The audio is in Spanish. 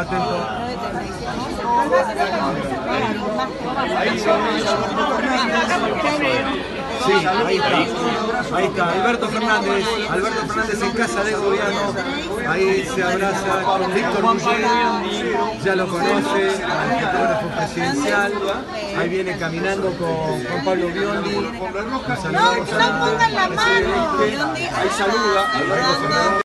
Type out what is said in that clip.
atento, atento. Sí, ahí está. Ahí está. Alberto Fernández. Alberto Fernández en casa del gobierno. Ahí se abraza con Víctor Ya lo conoce, al fotógrafo presidencial. Ahí viene caminando con, con Pablo Biondi. No, no pongan la mano. Ahí saluda Alberto Fernández.